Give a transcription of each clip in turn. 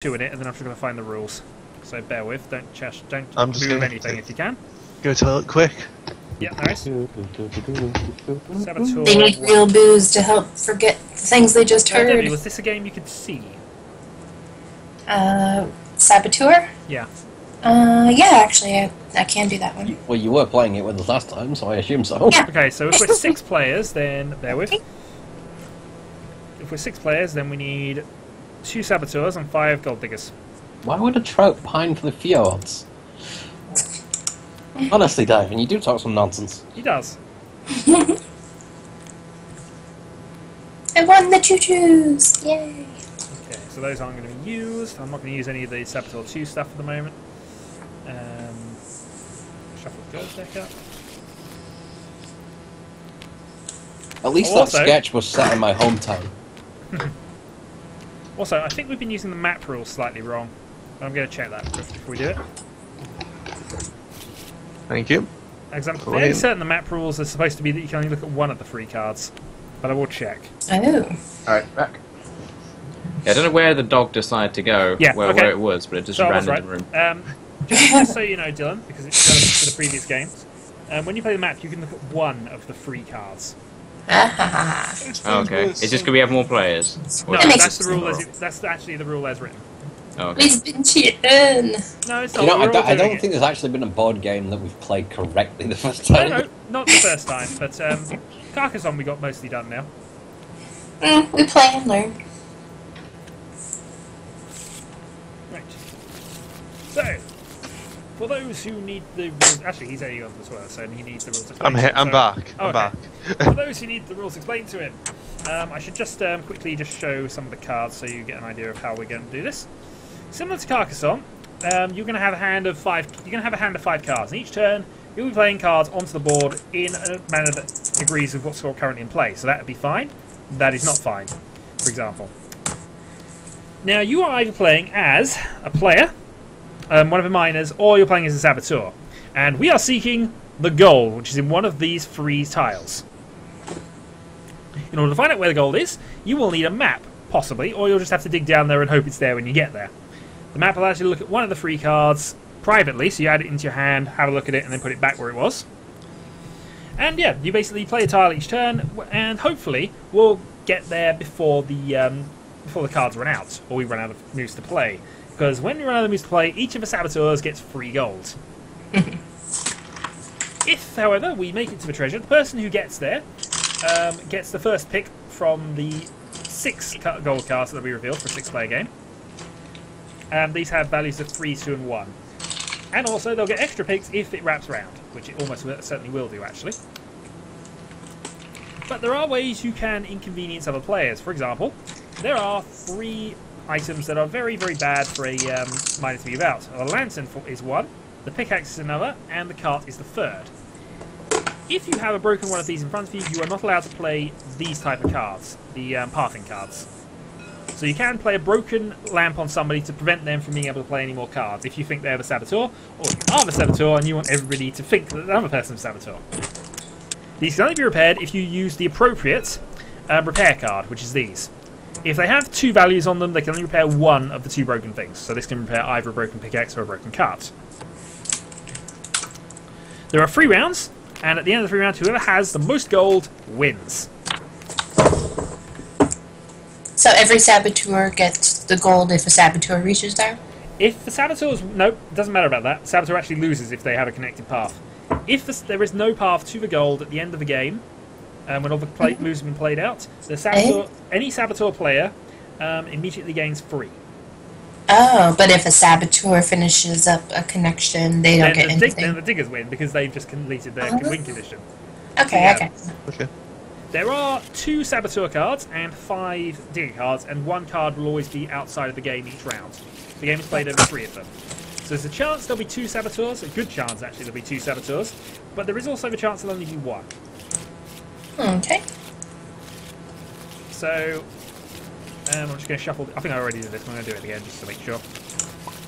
two in it, and then I'm just going to find the rules. So bear with. Don't ch- don't I'm just move gonna anything take- if you can. Go to toilet quick. Yeah, nice. Saboteur. They need one. real booze to help forget the things they just Uh, Debbie, heard. was this a game you could see? Uh, Saboteur? Yeah. Uh, yeah, actually, I, I can do that one. Well, you were playing it with us last time, so I assume so. Yeah. Okay, so if we're six players, then bear with. If we're six players, then we need two saboteurs and five gold diggers. Why would a trout pine for the fjords? Honestly, Diving, you do talk some nonsense. He does. I won the choo-choos! Yay! Okay, so those aren't going to be used. I'm not going to use any of the Saboteur 2 stuff at the moment. Um, shuffle the gold deck up. At least Also- that sketch was set in my hometown. Also, I think we've been using the map rules slightly wrong. I'm going to check that before we do it. Thank you. Because I'm fairly certain the map rules are supposed to be that you can only look at one of the free cards. But I will check. Oh. Alright, back. Yeah, I don't know where the dog decided to go, Yeah, where, okay. where it was, but it just So ran was into the room. Um, just, just so you know, Dylan, because it's relevant to the previous games, um, when you play the map, you can look at one of the free cards. Oh, okay. It's just because we have more players. Or No, that's the rule. As it, that's actually the rule as written. Oh, okay. we've been cheating! No, it's not. You know, we're I, don't- I don't it. think there's actually been a board game that we've played correctly the first No, time. no, not the first time, but um, Carcassonne we got mostly done now. Mm, we play and learn. Right. So, for those who need the rules, actually he's only on as well, so he needs the rules. I'm explained here. to him, I'm so- back. I'm Okay. back. For those who need the rules explained to him, um, I should just um, quickly just show some of the cards so you get an idea of how we're going to do this. Similar to Carcassonne, um, you're going to have a hand of five. You're going to have a hand of five cards, and each turn you'll be playing cards onto the board in a manner that agrees with what's currently in play. So that would be fine. That is not fine, for example. Now you are either playing as a player, um, one of the miners, or you're playing as a saboteur, and we are seeking the gold, which is in one of these three tiles. In order to find out where the gold is, you will need a map, possibly, or you'll just have to dig down there and hope it's there when you get there. The map allows you to look at one of the free cards privately, so you add it into your hand, have a look at it, and then put it back where it was. And yeah, you basically play a tile each turn, and hopefully we'll get there before the um, before the cards run out, or we run out of moves to play. Because when we run out of moves to play, each of the saboteurs gets free gold. if, however, we make it to the treasure, the person who gets there um, gets the first pick from the six gold cards that we revealed for a six-player game. And these have values of three, two, and one. And also, they'll get extra picks if it wraps round, which it almost certainly will do, actually. But there are ways you can inconvenience other players. For example, there are three items that are very, very bad for a um, miner to be about. The lantern is one, the pickaxe is another, and the cart is the third. If you have a broken one of these in front of you, you are not allowed to play these type of cards, the um, pathing cards. So you can play a broken lamp on somebody to prevent them from being able to play any more cards if you think they're the saboteur, or you are the saboteur and you want everybody to think that the other person's saboteur. These can only be repaired if you use the appropriate um, repair card, which is these. If they have two values on them, they can only repair one of the two broken things. So this can repair either a broken pickaxe or a broken cart. There are three rounds, and at the end of the three rounds, whoever has the most gold wins. So every saboteur gets the gold if a saboteur reaches there? If the saboteurs, no, it doesn't matter about that. Saboteur actually loses if they have a connected path. If the, there is no path to the gold at the end of the game, um, when all the play, moves have been played out, the saboteur, any saboteur player um, immediately gains free. Oh, but if a saboteur finishes up a connection, they don't Then get the, dig, anything. then the diggers win because they've just completed their Oh. win condition. Okay, yeah. okay. Okay. There are two saboteur cards and five digger cards, and one card will always be outside of the game each round. The game is played over three of them. So there's a chance there'll be two saboteurs, a good chance actually there'll be two saboteurs, but there is also the chance there'll only be one. Okay. So um, I'm just going to shuffle. I think I already did this. I'm going to do it again just to make sure.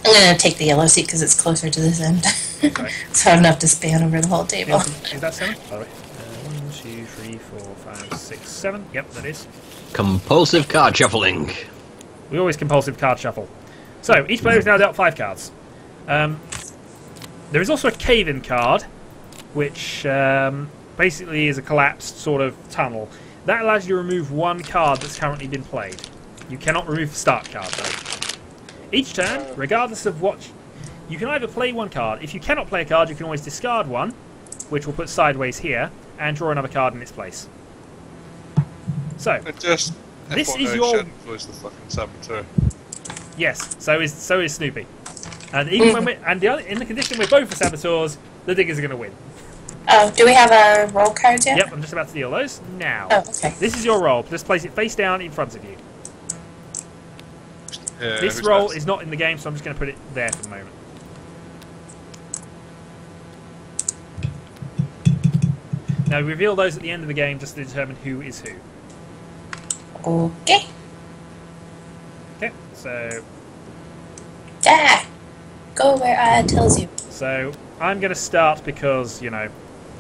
I'm gonna take the yellow seat because it's closer to this end. Sorry. so I don't have to span over the whole table. Is that seven? By the way. One, two, three, four, five, six, seven. Yep, that is. Compulsive card shuffling. We always compulsive card shuffle. So each player is now dealt five cards. Um, there is also a cave-in card, which um, basically is a collapsed sort of tunnel. That allows you to remove one card that's currently been played. You cannot remove the start card though. Each turn, regardless of what, you can either play one card. If you cannot play a card, you can always discard one, which we'll put sideways here, and draw another card in its place. So, And just This is your- was the fucking saboteur. Yes, so is so is Snoopy. And even when we and the other, in the condition we're both for saboteurs, the diggers are going to win. Oh, do we have a role card yet? Yep, I'm just about to deal those now. Oh, okay. This is your role. Just place it face down in front of you. Yeah, This who's roll next? is not in the game, so I'm just going to put it there for the moment. Now reveal those at the end of the game just to determine who is who. Okay. Okay, so Ah! Go where I tells you. so I'm going to start because you know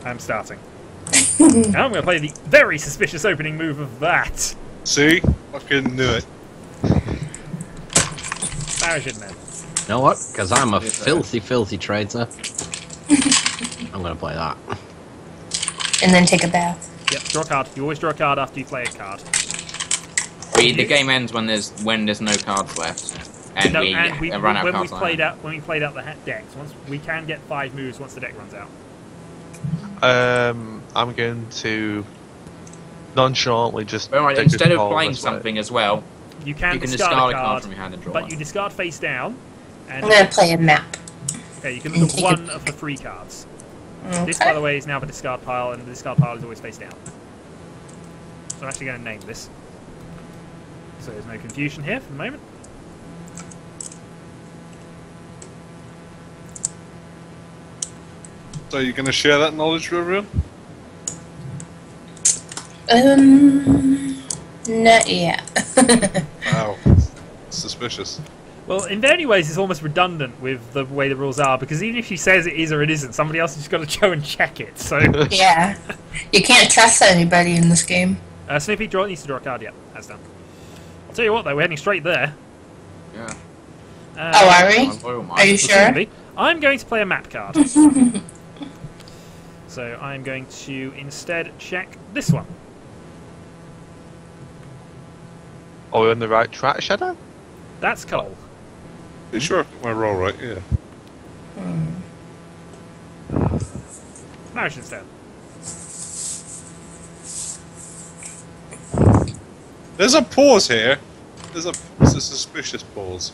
I'm starting. now I'm going to play the very suspicious opening move of that. See? Fucking knew it. Marriage in there. You know what? Because I'm a filthy, filthy traitor. I'm gonna play that. And then take a bath. Yep, draw a card. You always draw a card after you play a card. We, the game ends when there's when there's no cards left, and No, we, and we, run out when of we played out when we played out the ha- decks, once we can get five moves once the deck runs out. Um, I'm going to nonchalantly just. Well, right, instead of playing this way. something as well, You can, you can discard, discard a a card, card from your hand and draw but one. you discard face down, and I'm gonna play a map. okay, you can and look at one a- of the three cards. Okay. This, by the way, is now the discard pile, and the discard pile is always face down. So I'm actually going to name this, so there's no confusion here for the moment. So you're going to share that knowledge with everyone? Um, not yet. Wow. Suspicious. Well, in many ways, it's almost redundant with the way the rules are because even if she says it is or it isn't, somebody else has got to go and check it. So, yeah. You can't trust anybody in this game. uh, Snoopy draw needs to draw a card. Yeah, that's done. I'll tell you what, though, we're heading straight there. yeah. Uh, Oh, are we? on oil mine. Are you sure? I'm going to play a map card. so I'm going to instead check this one. Are we on the right track, Shadow? That's coal. You sure I've my role right? Yeah. Marriage instead. There's a pause here. There's a, there's a suspicious pause.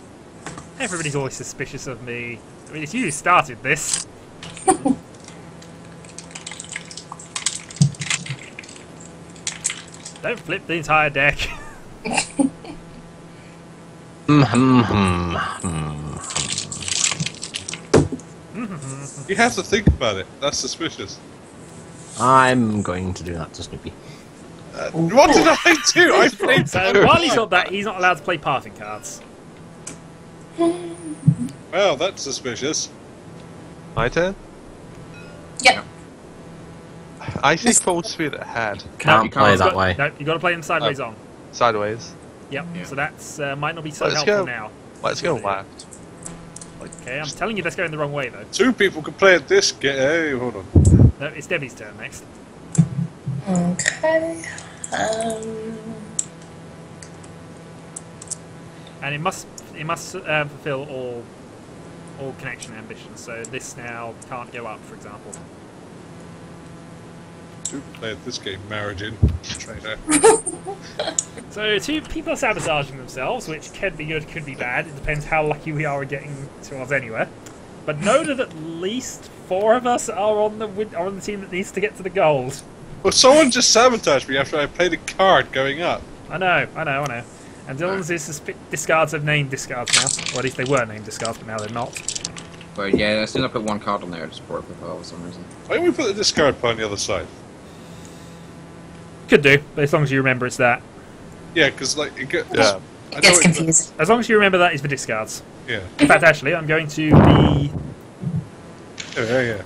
Everybody's always suspicious of me. I mean, it's you who started this. Don't flip the entire deck. Hmm, hmm, hmm, hmm. You have to think about it. That's suspicious. I'm going to do that to Snoopy. Uh, what did I do? I played. So while he's got that, he's not allowed to play parting cards. Well, that's suspicious. My turn? Yep. I think full speed ahead. Can't you play can't. that Got- way. No, you got to play them sideways on. Sideways. Yep. Yeah. So that's uh, might not be so Let's helpful go. now. Let's go left. Okay, I'm telling you, that's going the wrong way though. Two people can play at this game. Hey, hold on. No, it's Debbie's turn next. Okay. Um, and it must it must uh, fulfill all all connection ambitions. So this now can't go up, for example. Two can play at this game. Marriage in. Traitor. So two people are sabotaging themselves, which could be good, could be bad. It depends how lucky we are at getting towards anywhere. But know that at least four of us are on the are on the team that needs to get to the gold. Well, someone just sabotaged me after I played a card going up. I know, I know, I know. And Dylan's is suspi- discards have named discards now, or at least they were named discards, but now they're not. But yeah, as soon as I put one card on there, it just broke the pile for some reason. Why don't we put the discard pile on the other side? Could do, but as long as you remember it's that. Yeah, because like it gets. Yeah. I it gets know confusing. As long as you remember that is for discards. Yeah. In fact, actually, I'm going to be Yeah, yeah.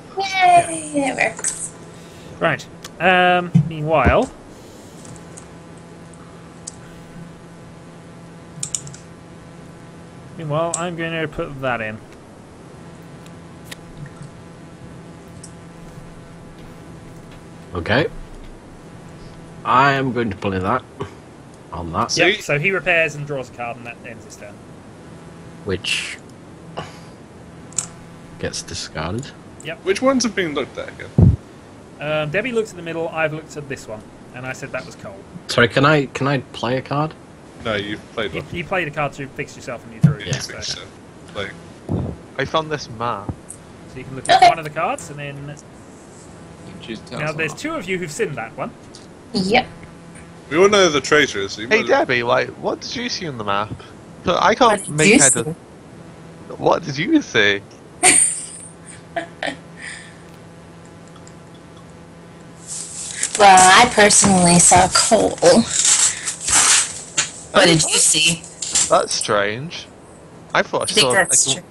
Yay, it works. right. Um, meanwhile, Meanwhile, I'm going to put that in. Okay. I am going to play that on that, See? Yep, so he repairs and draws a card, and that ends his turn. which gets discarded. Yep. Which ones have been looked at again? Um, Debbie looked at the middle, I've looked at this one, and I said that was cold. Sorry, can I can I play a card? No, you've played You, one. you played a card to fix yourself and you drew it. Yeah, so, so. Like, I found this map. so you can look at one of the cards, and then You can choose to tell now there's two of you who've seen that one. Yep. we all know the traitors. So Hey Debbie, like, what did you see on the map? So I can't What make you head see? of. What did you see? Well, I personally saw coal. What did you see? That's strange. I thought I I think saw. that's a true.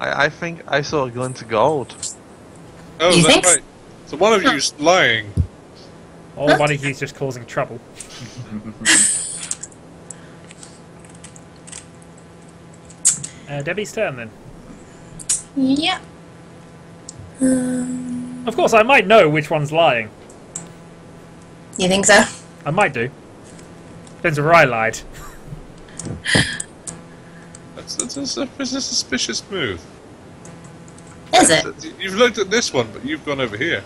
I, I think I saw a glint of gold. Oh, You that's think right. So one of you's lying. Or one of you's just causing trouble. Uh, Debbie's turn then. Yep. Um, Of course, I might know which one's lying. you think so? I might do. Depends where I lied. That's, that's, that's, a, that's a suspicious move. Is it? You've looked at this one, but you've gone over here.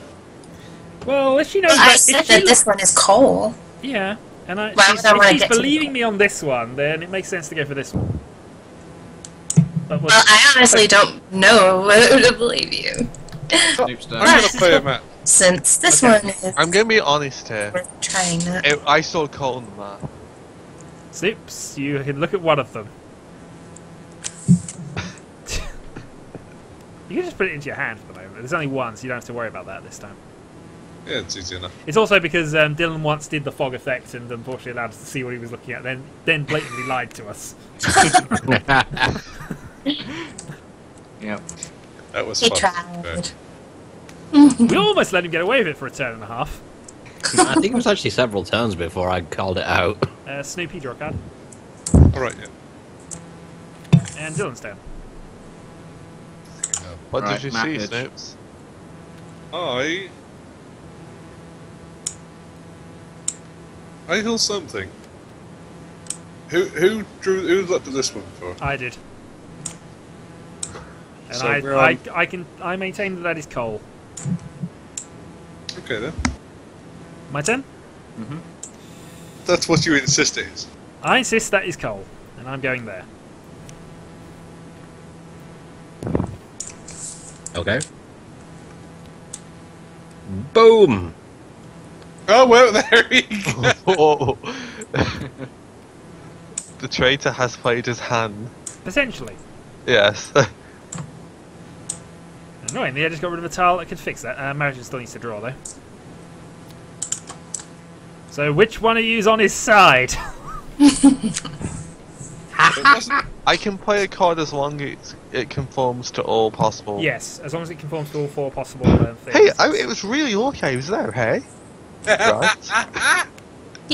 Well, if she knows I that, said if she, that this one is coal. yeah, and I, Why she's, I if she's get believing me on this one, then it makes sense to go for this one. But we'll, Well, I honestly don't know whether to believe you. I'm going to play a map. Since this Okay. one is I'm gonna be honest here. worth trying that. It, I saw coal on the map. Snoops, you can look at one of them. you can just put it into your hand for the moment. There's only one, so you don't have to worry about that this time. Yeah, it's easy enough. It's also because um, Dylan once did the fog effect and unfortunately allowed us to see what he was looking at, then then blatantly lied to us. Yep. That was He fun. tried. We almost let him get away with it for a turn and a half. I think it was actually several turns before I called it out. Uh, Snoopy, draw a card. Alright, yeah. And Dylan's turn. What Right, did you see, edge. Snoops? I. I feel something. Who who drew who looked at this one before? I did. And So I, I, I can I maintain that that is coal. Okay then. My turn. Mm -hmm. That's what you insist is. I insist that is coal, and I'm going there. Okay. Boom! Oh well, there he go. Oh. the traitor has played his hand. Potentially. Yes. Annoyingly, I just got rid of a tile that could fix that. Uh, Marriage still needs to draw though. So which one of you's on his side? I can play a card as long as it conforms to all possible. yes, as long as it conforms to all four possible um, things. Hey, I, it was really lucky I was there, hey? Right.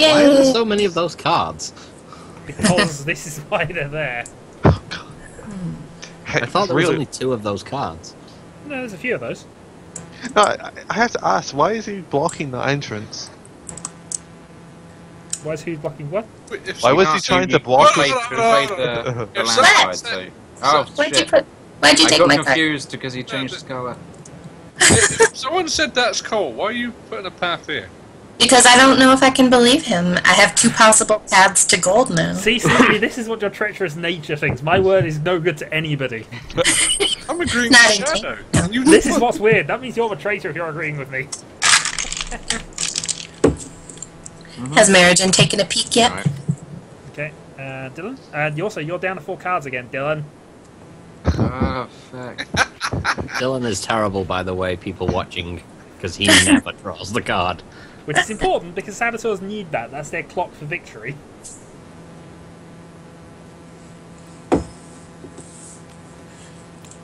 Why are there so many of those cards? because this is why they're there. Oh, God. I thought there was only two of those cards. No, there's a few of those. No, I, I have to ask, why is he blocking that entrance? Why is who blocking what? Wait, Why was he trying to block played, it? played the, the If land someone side too. Oh Why'd you shit! put? Why'd you I take got my card? confused because he changed his colour. if someone said that's coal, why are you putting a path here? Because I don't know if I can believe him. I have two possible paths to gold now. See, Snoopy, this is what your treacherous nature thinks. My word is no good to anybody. I'm agreeing Not with Shadow. No. This is what's weird. That means you're a traitor if you're agreeing with me. Has Marigen taken a peek yet? Right. Okay, uh, Dylan. And you also, you're down to four cards again, Dylan. Oh fuck! Dylan is terrible, by the way, people watching, because he never draws the card. Which is important because saboteurs need that. That's their clock for victory. I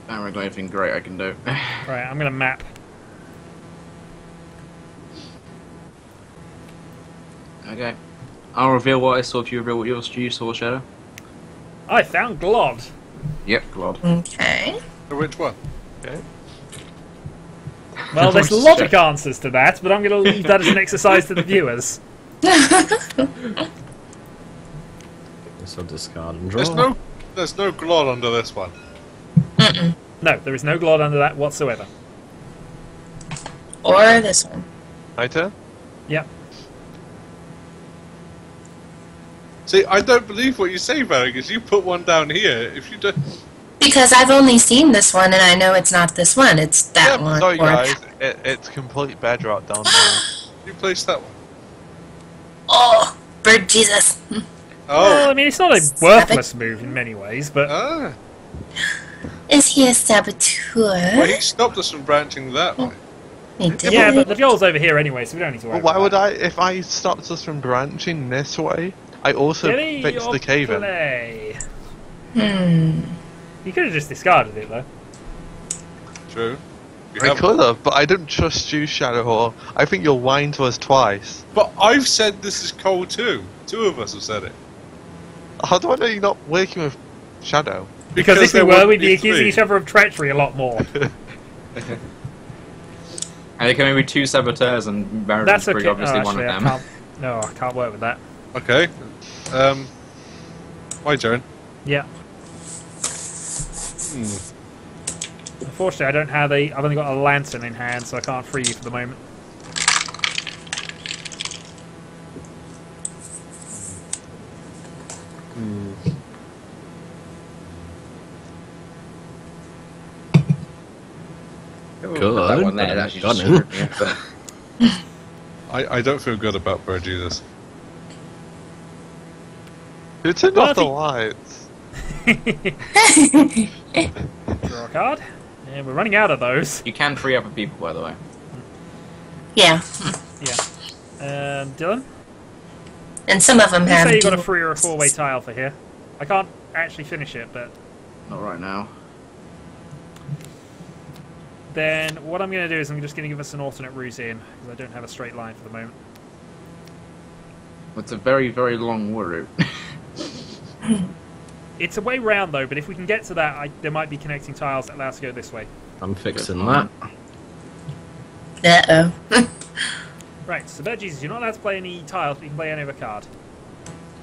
haven't got anything great I can do. Right, I'm going to map. okay. I'll reveal what I saw if you reveal what yours you saw, Shadow. I found Glod. Yep, Glod. Okay. Which one? Okay. Well, there's logic answers to that, but I'm going to leave that as an exercise to the viewers. So discard and draw. There's no, there's no glod under this one. No, there is no glod under that whatsoever. Or this one. My turn? Yep. See, I don't believe what you say, Barry, because you put one down here. If you don't, Because I've only seen this one and I know it's not this one, it's that Yeah, one. sorry or guys, it, it's complete bedrock down there. you place that one. Oh, bird Jesus. Well, Oh, I mean, it's not a worthless move in many ways, but ah. Is he a saboteur? Well, he stopped us from branching that way. He did. yeah, but the goal's over here anyway, so we don't need to worry. Well, why about would that. I, if I stopped us from branching this way, I also Get fixed the cave in. Hmm. You could have just discarded it though. True. You I haven't. could have, but I don't trust you, Shadowhawk. I think you'll whine to us twice. But I've said this is cold too. Two of us have said it. How do I know you're not working with Shadow? Because, if we were, we'd be be accusing three. each other of treachery a lot more. And there can only be two saboteurs, and Baron That's Sprig okay. obviously oh, one actually, of them. can't. No, I can't work with that. Okay. Um. My turn. Yeah. Hmm. Unfortunately, I don't have a. I've only got a lantern in hand, so I can't free you for the moment. Good. That one there actually just screwed me, but- I, I don't feel good about Bird Jesus. Who turned off the lights? Draw a card. And we're running out of those. You can free other people, by the way. Yeah. Yeah. Um, Dylan, And some of them you have. say you got a three or a four-way tile for here. I can't actually finish it, but Not right now. then what I'm going to do is I'm just going to give us an alternate route in because I don't have a straight line for the moment. It's a very, very long route. It's a way round though, but if we can get to that, I, there might be connecting tiles that allow us to go this way. I'm fixing that. Uh oh. Right, so there, Jesus, you're not allowed to play any tiles, but you can play any other card.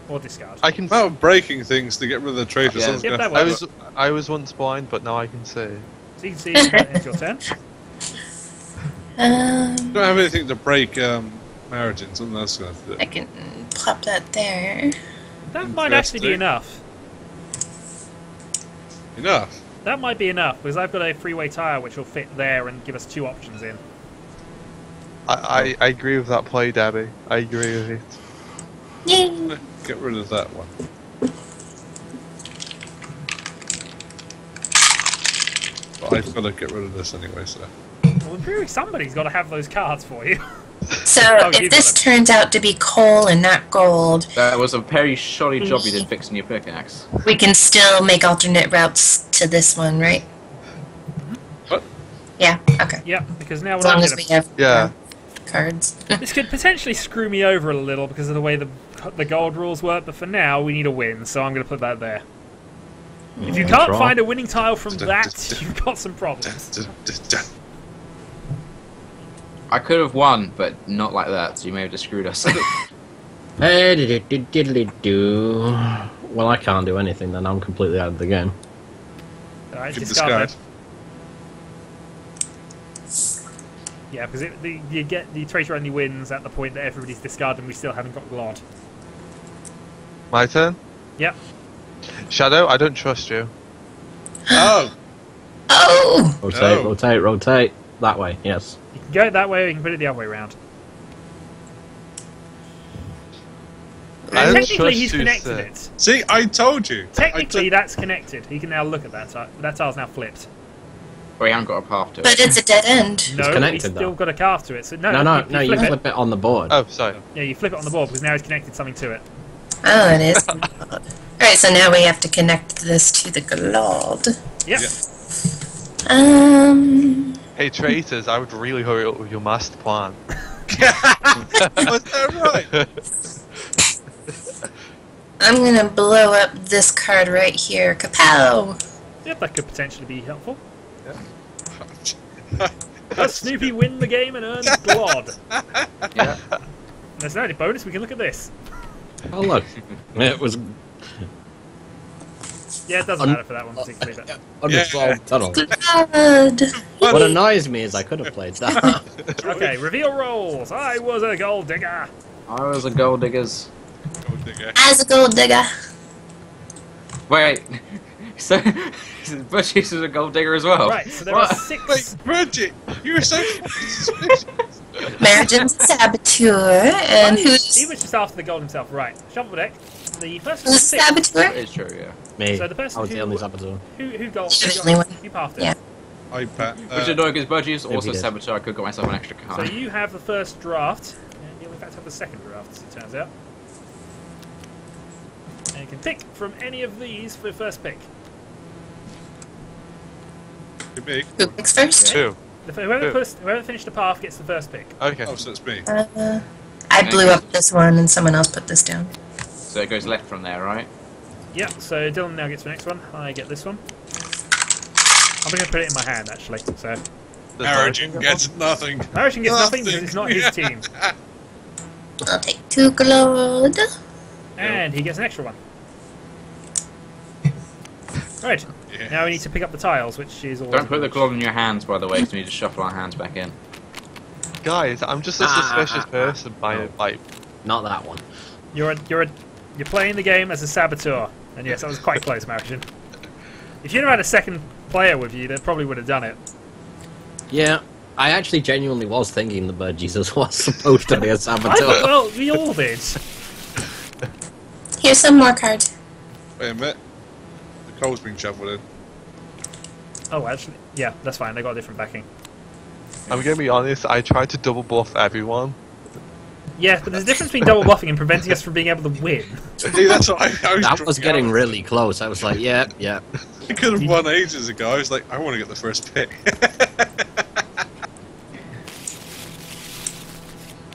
Or discard. I can. About breaking things to get rid of the traitors. Yeah. someone's Yep, gonna I was I was once blind, but now I can see. So you can see it's your turn. Um, don't have anything to break um, margin. Something else going to do. I can pop that there. That might actually be enough. Enough. That might be enough, because I've got a three-way tile which will fit there and give us two options in. I, I, I agree with that play, Debbie. I agree with it. Yay! Get rid of that one. But I've got to get rid of this anyway, so. Well, in theory, somebody's got to have those cards for you. So Oh, if this got turns out to be coal and not gold, That was a very shoddy job you did fixing your pickaxe. we can still make alternate routes to this one, right? What? Yeah. Okay. Yeah, because now As what I'm long as we to... have Yeah. uh, cards. This could potentially screw me over a little because of the way the, the gold rules work, but for now, we need a win, so I'm going to put that there. If you can't draw. find a winning tile from that, you've got some problems. I could have won, but not like that, so you may have just screwed us. Hey, diddly diddly do. Well, I can't do anything then. I'm completely out of the game. Alright, Good discard discard. Yeah, because the, you get the traitor only wins at the point that everybody's discarded and we still haven't got Glod. My turn. Yep. Shadow, I don't trust you. Oh! Oh! Rotate, Oh. rotate, rotate. That way, yes. You can go it that way or you can put it the other way around. I don't technically, he's connected it. See, I told you! Technically, I that's connected. He can now look at that tile. That tile's now flipped. we haven't got a path to it. But it's a dead end. No, connected, he's still though. got a calf to it. So no, No, no, you, no. You flip it. flip it on the board. Oh, sorry. Yeah, you flip it on the board because now he's connected something to it. Oh, it is. Alright, so now we have to connect this to the Glod. Yep. Yeah. Um. Hey, traitors, I would really hurry up with your master plan. Was that right? I'm gonna blow up this card right here. Kapow! Yep, that could potentially be helpful. Does Snoopy win the game and earn Glod? Yeah. There's no bonus, we can look at this. Oh look, it was Yeah, it doesn't Un- matter for that one particularly, but unresolved tunnel. Good. What annoys me is I could have played that. okay, reveal roles. I was a gold digger. I was a gold diggers. Oh, digger. As a gold digger. Wait. So, Bushies was a gold digger as well. Right, so there What? are six. Wait, Bridget, you were so suspicious. Marion's saboteur, and who's. he was just after the gold himself. Right, shuffle deck. The first who's who's saboteur? It's true, yeah. Me, So the person I was the who- only saboteur. Who who gold? You're Who, the only got, one. who passed it? Yeah. I bet. Which Uh, annoying because Budgies Maybe also he did. saboteur. I could get myself an extra card. So you have the first draft, and you'll in fact have the second draft, as it turns out. And you can pick from any of these for your first pick. could be. Who picks first? Two. The- Whoever, Who? puts, whoever finished the path gets the first pick. Okay. Oh, so it's me. Uh, I blew up this one, and someone else put this down. So it goes left from there, right? Yeah, so Dylan now gets the next one. I get this one. I'm going to put it in my hand, actually. So The Origin gets nothing. Maritian gets nothing because it's not his team. I'll take two gold. And he gets an extra one. Right, Yeah. now we need to pick up the tiles, which is all. Don't put the claw in your hands, by the way, because we need to shuffle our hands back in. Guys, I'm just a suspicious ah, ah, person by no. like. Not that one. You're a, you're a, you're playing the game as a saboteur, and yes, that was quite close, Maritian. If you'd have had a second player with you, they probably would have done it. Yeah, I actually genuinely was thinking the Bird Jesus was supposed to be a I thought, saboteur. well, we all did. Here's some more cards. Wait a minute. The coal's been shuffled in. Oh, actually, yeah, that's fine. They got a different backing. I'm gonna be honest. I tried to double buff everyone. Yeah, but there's a difference between double buffing and preventing us from being able to win. See, that's what I, I was. That was trying- getting really close. I was like, yeah, yeah. I could have won ages ago. I was like, I want to get the first pick.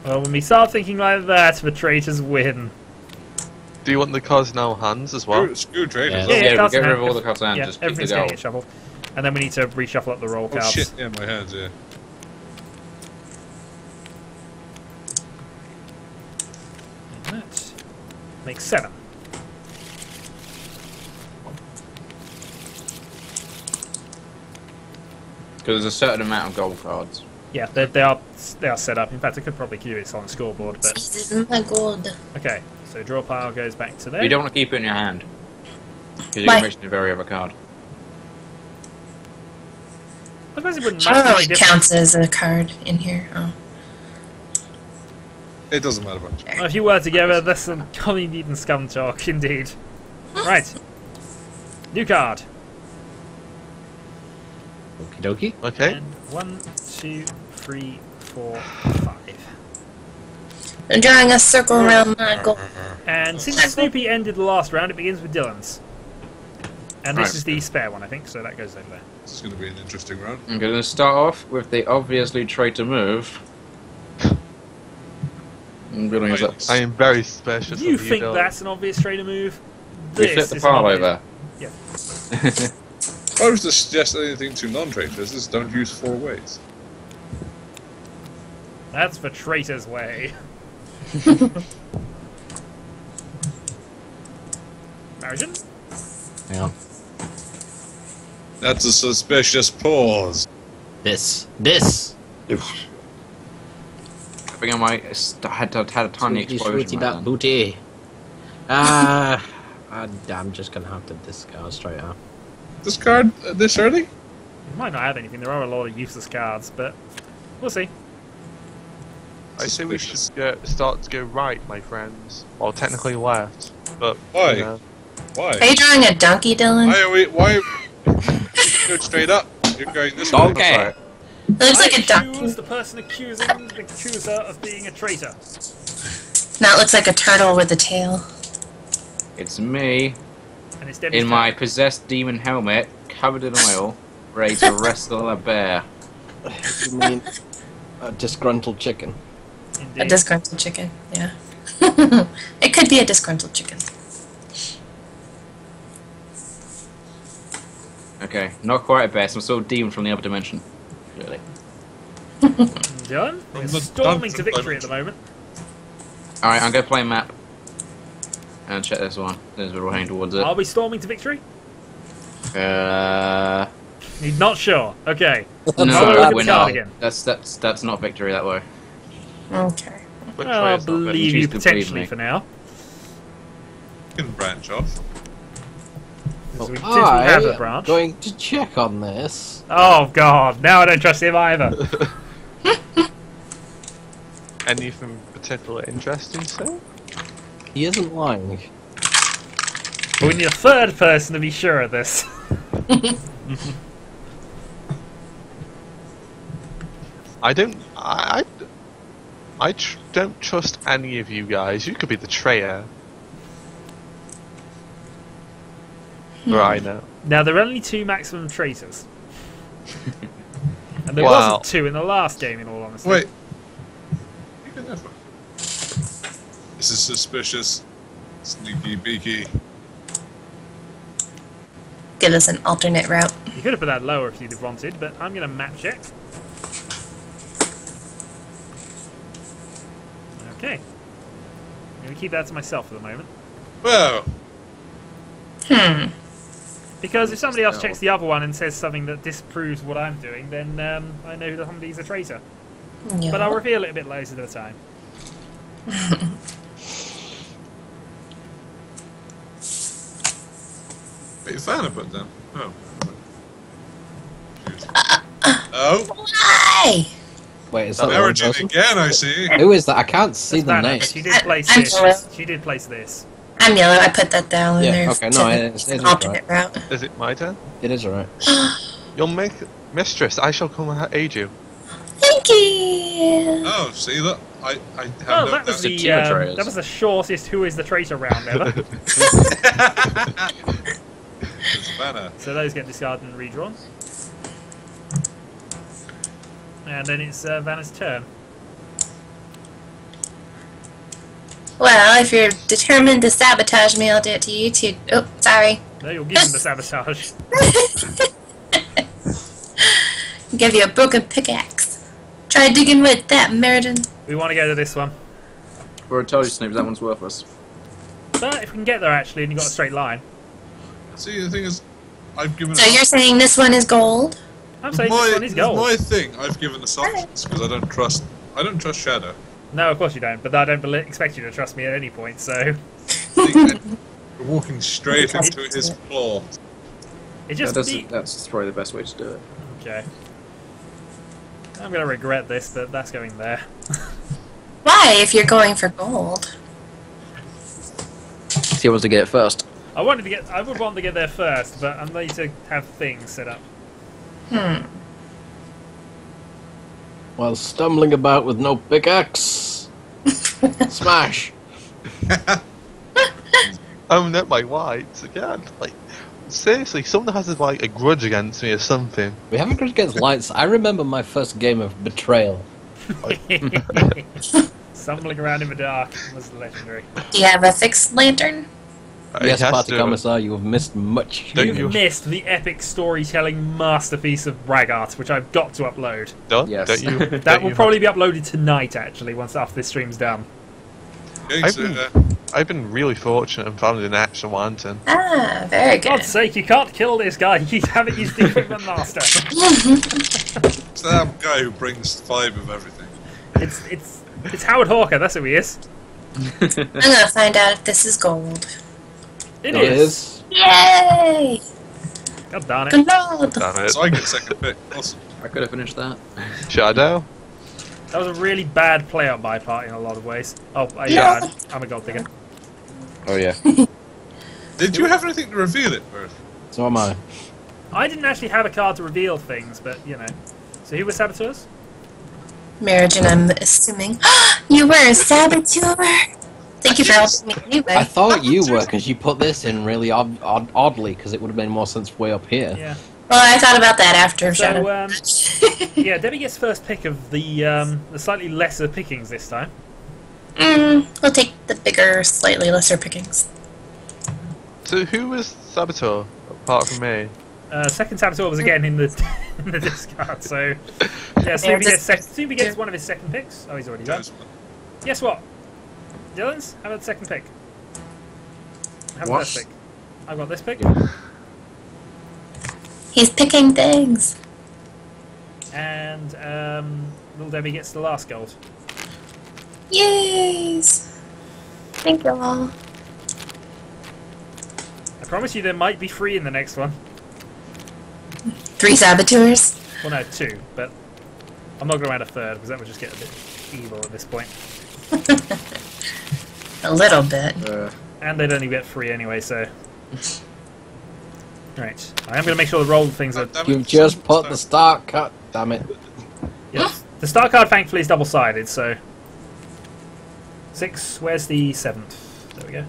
Well, when we start thinking like that, the traitors win. Do you want the cards now our hands as well? Screw, screw traders. Yeah. that's- Yeah, Yeah, it we does get rid of all the cards and yeah, just everything's going to gold. shuffled. And then we need to reshuffle up the role Oh cards. shit! Yeah, my hands. Yeah. And that makes seven. Because there's a certain amount of gold cards. Yeah, they, they are they are set up. In fact, I could probably keep it on the scoreboard. But This is my gold. okay, so draw pile goes back to there. You don't want to keep it in your hand. Because you Why? can reach the very other card. I suppose it wouldn't I don't know matter. if it counts as a card in here. Oh. It doesn't matter much. Well, if you were together, that's some Colleen Eden scum talk, indeed. Right. New card. Okie dokie. Okay. And one, two, three, four, five. I'm drawing a circle around my gold. And since Snoopy ended the last round, it begins with Dylan's. And this Right. is the spare one, I think, so that goes over there. This is going to be an interesting round. I'm going to start off with the obviously traitor move. I'm building us up. I am very suspicious. You of think Dylan. that's an obvious trader move? We This flip the is pile over. Yeah. If I was to suggest anything to non-traders, is don't use four ways. That's the traitor's way. Margin? Hang on. That's a suspicious pause. This. This. I think I might I had, to, had a tiny Sweetie, explosion. sweetie, right that then. booty. Ah. uh, I'm just gonna have to discard straight out. Discard uh, this early? You might not have anything. There are a lot of useless cards, but we'll see. I say we should go, start to go right, my friends. Well, technically left, but Why? you know. Are you drawing a donkey, Dylan? Why are we? Why? Go straight up. You're going this way. Donkey! Right. It looks like a donkey. accuse the person accusing the accuser of being a traitor. That looks like a turtle with a tail. It's me And it's in my possessed demon helmet, covered in oil, ready to wrestle a bear. You mean a disgruntled chicken? A disgruntled chicken, yeah. it could be a disgruntled chicken. Okay, not quite at best. I'm still a demon from the other dimension. Really. Done. We're storming to victory at the moment. Alright, I'm gonna play a map. And check this one. There's we're heading towards it. Are we storming to victory? Uh, You're not sure. Okay. no, look at we're the card not. again. That's that's that's not victory that way. Okay. Well, I'll is that bit? believe choose you to believe potentially for now. You can branch off. Since we, since we have a branch. going to check on this. Oh god, now I don't trust him either. Anything particularly interesting, sir? He isn't lying. but we need a third person to be sure of this. I don't. I. I, I tr- don't trust any of you guys. You could be the traitor. For now. Now there are only two maximum traitors. and there Wow. wasn't two in the last game in all honesty. Wait. You can never. This is suspicious. Sneaky beaky. Give us an alternate route. You could have put that lower if you'd have wanted, but I'm gonna match it. Okay. I'm gonna keep that to myself for the moment. Well, Hmm. Because if somebody else checks the other one and says something that disproves what I'm doing, then um, I know that somebody's a traitor. Yeah. But I'll reveal it a bit later at the time. wait, is that a put down? Oh. Oh, Why? Wait, is that the wrong Origin again, I see. Who is that? I can't see That's the name. She did place I'm this. She did place this. I'm yellow. I put that down. Yeah, and there's okay, no, it is- it is an alternate route. Is it my turn? It is alright. You'll make mistress. I shall come and aid you. Thank you. Oh, see that? I, I have Well, no that was doubt. the um, that was the shortest "Who is the traitor" round ever. It's so those get discarded and redrawn. And then it's uh, Vanna's turn. Well, if you're determined to sabotage me, I'll do it to you too. Oh, sorry. No, you'll give him the sabotage. Give you a broken pickaxe. Try digging with that, Meriden. We want to go to this one, We already told you, Snoop, that one's worthless. but if we can get there actually, and you've got a straight line, See, the thing is, I've given. So you're saying this one is gold? I'm saying my, this one is gold. my thing, I've given us options because I don't trust. I don't trust Shadow. No, of course you don't. But I don't beli expect you to trust me at any point. So We're walking straight into his claw. it That just does, be- that's probably the best way to do it. okay. I'm gonna regret this, but that's going there. Why, if you're going for gold? He wants to get it first. I wanted to get. I would want to get there first, but I need to have things set up. Hmm. While stumbling about with no pickaxe. Smash! Oh, not my whites again. Like, seriously, someone has like a grudge against me or something. We haven't grudge against lights. I remember my first game of Betrayal. Stumbling around in the dark was legendary. Do you have a fixed lantern? Yes, it has Party to- Commissar, you have missed much. Don't You've you- missed the epic storytelling masterpiece of Braggart, which I've got to upload. Don't, Yes. don't you? That don't will you probably be uploaded tonight, actually, once after this stream's done. I've been- uh, I've been really fortunate and found an action lantern. Ah, very For good. God's sake, you can't kill this guy. You haven't used the equipment master. it's that guy who brings five of everything. It's it's it's Howard Hawker. That's who he is. I'm gonna find out if this is gold. It It is. is. Yay! God darn it. Gold! Damn it. So I get second pick. Awesome. I could have finished that. Shadow? That was a really bad play on my part in a lot of ways. Oh, I, Yeah. yeah, I'm a gold digger. Oh, yeah. Did you have anything to reveal it, Bert? So am I. I didn't actually have a card to reveal things, but you know. So who was saboteurs? Marriage, and I'm assuming you were a saboteur. Thank you for helping me anyway. I thought you were, because you put this in really odd, odd, oddly, because it would have made more sense way up here. Yeah. well, I thought about that after Shadow. So um, yeah, Debbie gets first pick of the um, the slightly lesser pickings this time. mm, we'll take the bigger, slightly lesser pickings. So who was Saboteur, apart from me? Uh, second saboteur was again in the in the discard. So yeah, Snoopy just- gets sec- gets one of his second picks. Oh, he's already done. Guess what? Dylan's? How about the second pick? How about What? this pick? I've got this pick. He's picking things. And um, Little Debbie gets the last gold. Yes. Thank you all. I promise you there might be three in the next one. Three saboteurs. Well, no, two, but I'm not going to add a third because that would just get a bit evil at this point. A little bit. Uh, And they'd only get three anyway, so. Right. I am going to make sure the role things are. God damn it, You've just some put the stuff. start cut. Damn it. Yes. The star card, thankfully, is double sided, so. Six. Where's the seventh? There we go.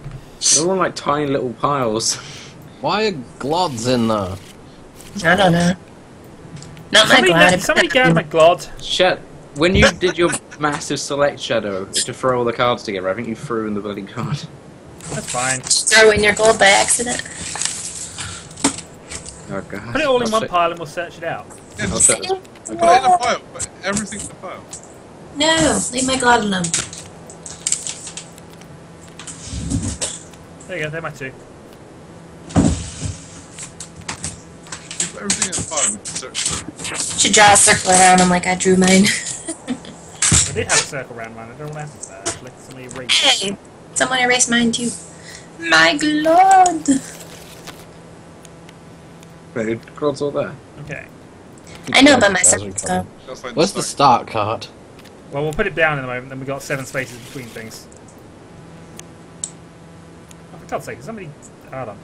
they're all like tiny little piles. Why are glods in there? I don't know. Not my Somebody, glad. let- somebody grab my glod. Shed. When you did your massive select shadow to throw all the cards together, I think you threw in the bloody card. That's fine. Throw in your gold by accident. Oh god. Put it all in I'll one pile and we'll search it out. Yeah, I'll just check put it in a pile. Put everything in a pile. No, leave my glad alone. There you go, they're my two. You put everything in a pile. We can search through. Should draw a circle around him like I drew mine. I did have a circle round mine. I don't know what happened to that. Actually, somebody erased it. hey, someone erased mine too. My glad. Wait, the cards all there. Okay. I know about my As we circles come. though. Gotta find Where's the start. start card? Well, we'll put it down in a moment. Then we got seven spaces between things. Oh, for God's sake, somebody. Hold on.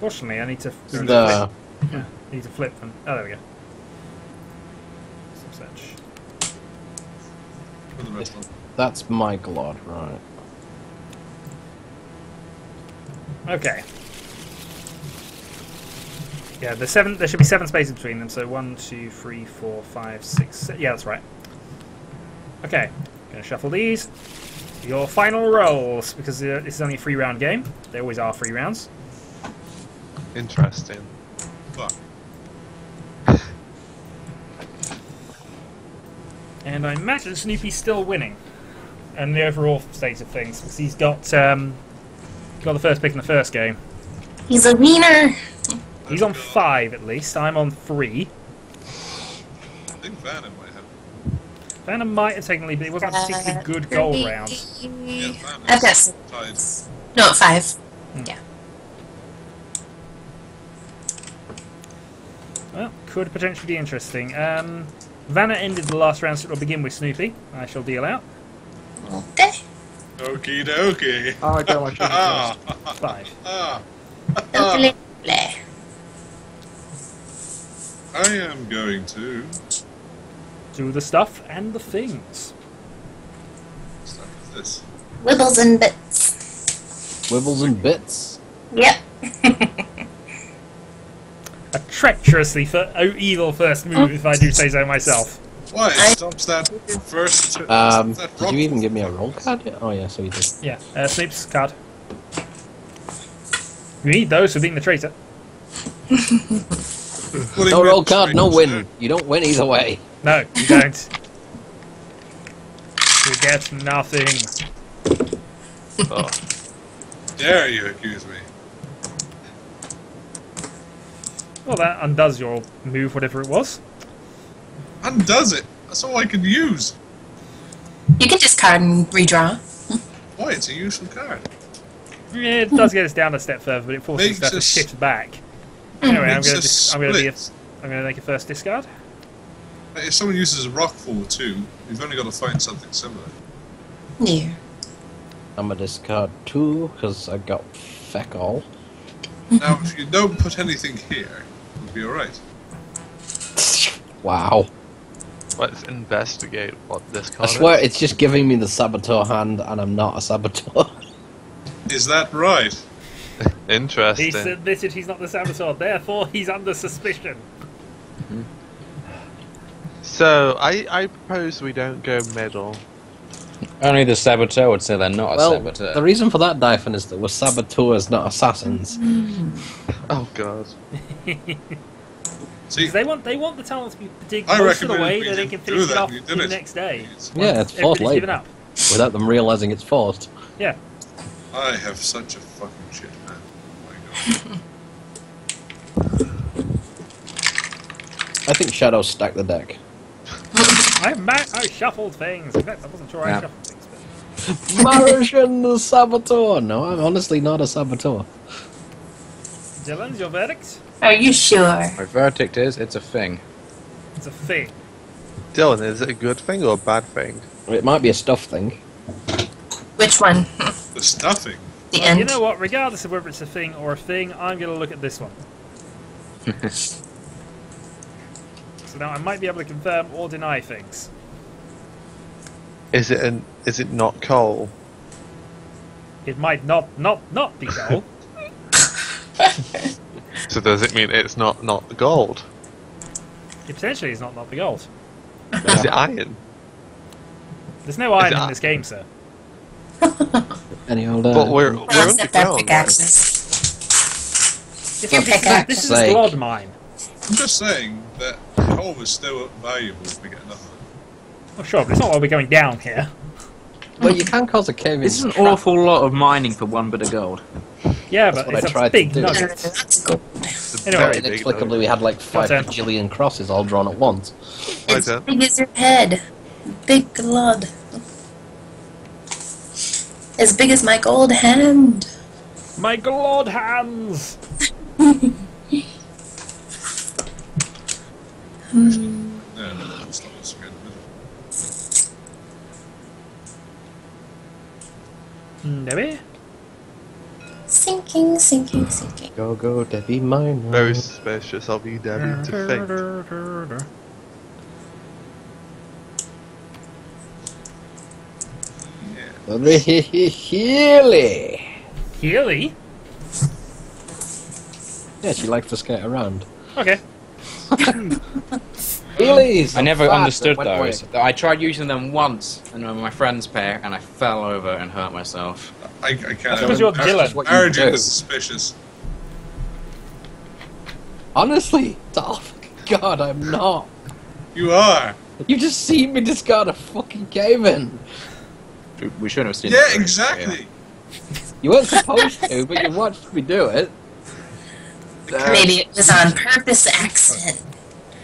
Fortunately, I need to. The I need to flip them. Oh, there we go. Some such. Put the rest on. that's my glod, right? Okay. Yeah, there's seven. There should be seven spaces between them. So one, two, three, four, five, six. se- Yeah, that's right. Okay, gonna shuffle these. Your final roles, because uh, this is only a three round game. They always are three rounds. Interesting. Fuck. And I imagine Snoopy's still winning. And the overall state of things, because he's got um, got the first pick in the first game. He's a wiener. He's on five at least. I'm on three. I think Vanna might have. Vanna might have taken the lead, but it wasn't a particularly good goal round. Yeah, Vanna. I've got six. Tied. No, five. Hmm. Yeah. Well, could potentially be interesting. Um, Vanna ended the last round, so it'll begin with Snoopy. I shall deal out. Okay. Okie dokie. Oh, I don't want to. Ah, Five. ah. I am going to Do the stuff and the things. start with this. Wibbles and bits. Wibbles and bits. Yep. A treacherously for oh, evil first move, if I do say so myself. Why? I- stops that first. Um, that did you even give me a role card? Oh yeah, so you did. Yeah, uh, Snoop's card. You need those for being the traitor. Putting No role card, no straight win. You don't win either way. No, you don't. you get nothing. Oh, Dare you accuse me? Well, that undoes your move, whatever it was. Undoes it. That's all I can use. You can discard and redraw. Why? It's a useful card. Yeah, it does get us down a step further, but it forces Makes us to shift back. Hmm. Anyway, I'm Makes going to I'm going to be a, split. I'm going to make a first discard. If someone uses a rock fall too, you've only got to find something similar. Yeah. I'm gonna discard two because I got feck all. Now, if you don't put anything here, it'll be alright. Wow. let's investigate what this I swear is. it's just giving me the saboteur hand and I'm not a saboteur. Is that right? Interesting. He's admitted he's not the saboteur, therefore he's under suspicion. So I I propose we don't go middle. Only the saboteur would say they're not a Well, saboteur. the reason for that, Dyphon, is that we're saboteurs, not assassins. Oh god. See, 'Cause they want they want the talent to be dig I most of the way that they can finish it off the it. next day. Yeah, it's forced Everybody's given labour. up. Without them realizing it's forced. Yeah. I have such a fucking shit man. Oh my god. I think Shadow stacked the deck. I ma- I shuffled things. In fact, I wasn't sure I shuffled things. But Martian the saboteur. No, I'm honestly not a saboteur. Dylan, your verdict? Are you sure? My verdict is it's a thing. It's a thing. Dylan, is it a good thing or a bad thing? It might be a stuff thing. Which one? The stuffing. The Well, end. you know what? Regardless of whether it's a thing or a thing, I'm going to look at this one. So now I might be able to confirm or deny things. Is it an is it not coal? It might not not not be gold. So does it mean it's not not gold? it potentially is not not the gold. Is it iron? There's no iron in i- this game, sir. Any old. Uh, But we're we're I'll accept that underground. pickaxes. This, Your is, this, pickaxe. this is Sake. a glod mine. I'm just saying that coal is still valuable if we get enough of it. Oh, sure, but it's not while we're going down here. well, you can cause a cave in. This is an trap. awful lot of mining for one bit of gold. Yeah, That's but what I it's a tried to big do. nugget. That's cool. It's Anyway, very big Inexplicably, we had like five turn. bajillion crosses all drawn at once. My As turn. big as your head. Big blood. As big as my gold hand. My glod hands! Hmm. No, no, that's not what's good. Maybe? Sinking, sinking, sinking. Go, go, Debbie mine. Very suspicious of you, Debbie, to think. Yeah. Healy. Healy? Yeah, she likes to skate around. Okay. Heelys! Um, I never understood it went away. those. I tried using them once, and they my friend's pair, and I fell over and hurt myself. I, I can't. That's because you're That's Dylan. just what you Arrogant do. is suspicious. Honestly, oh God, I'm not. You are. You just see me discard a fucking cave in. We- We shouldn't have seen Yeah, it. exactly. You weren't supposed to, but you watched me do it. Maybe it was on purpose accident.